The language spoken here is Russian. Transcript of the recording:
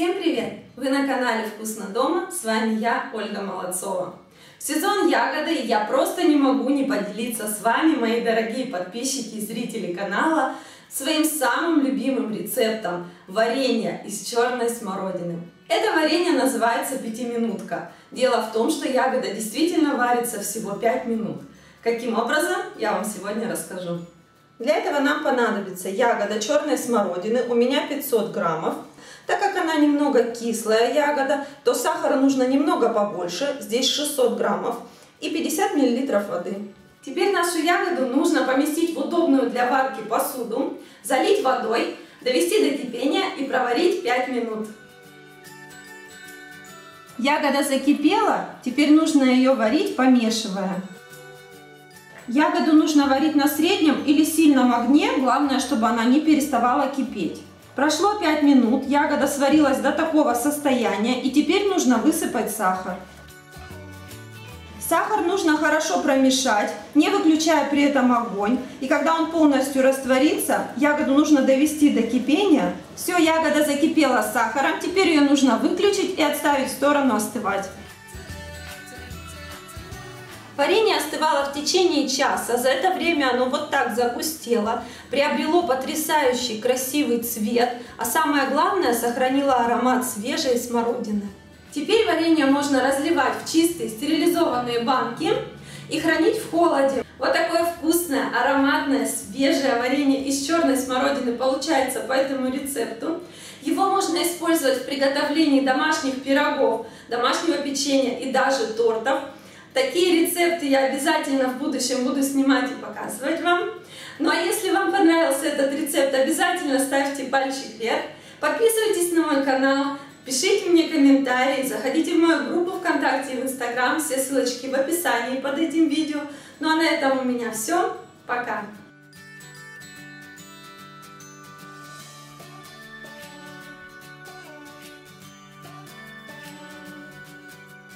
Всем привет! Вы на канале Вкусно дома, с вами я, Ольга Молодцова. В сезон ягоды я просто не могу не поделиться с вами, мои дорогие подписчики и зрители канала, своим самым любимым рецептом варенья из черной смородины. Это варенье называется пятиминутка. Дело в том, что ягода действительно варится всего 5 минут. Каким образом, я вам сегодня расскажу. Для этого нам понадобится ягода черной смородины, у меня 500 граммов, так как она немного кислая ягода, то сахара нужно немного побольше, здесь 600 граммов и 50 миллилитров воды. Теперь нашу ягоду нужно поместить в удобную для варки посуду, залить водой, довести до кипения и проварить 5 минут. Ягода закипела, теперь нужно ее варить, помешивая. Ягоду нужно варить на среднем или сильном огне, главное, чтобы она не переставала кипеть. Прошло 5 минут, ягода сварилась до такого состояния и теперь нужно высыпать сахар. Сахар нужно хорошо промешать, не выключая при этом огонь. И когда он полностью растворится, ягоду нужно довести до кипения. Все, ягода закипела с сахаром, теперь ее нужно выключить и отставить в сторону остывать. Варенье остывало в течение часа. За это время оно вот так загустело, приобрело потрясающий красивый цвет, а самое главное, сохранило аромат свежей смородины. Теперь варенье можно разливать в чистые стерилизованные банки и хранить в холоде. Вот такое вкусное, ароматное, свежее варенье из черной смородины получается по этому рецепту. Его можно использовать в приготовлении домашних пирогов, домашнего печенья и даже тортов. Такие рецепты я обязательно в будущем буду снимать и показывать вам. Ну а если вам понравился этот рецепт, обязательно ставьте пальчик вверх. Подписывайтесь на мой канал, пишите мне комментарии, заходите в мою группу ВКонтакте и в Инстаграм. Все ссылочки в описании под этим видео. Ну а на этом у меня все. Пока!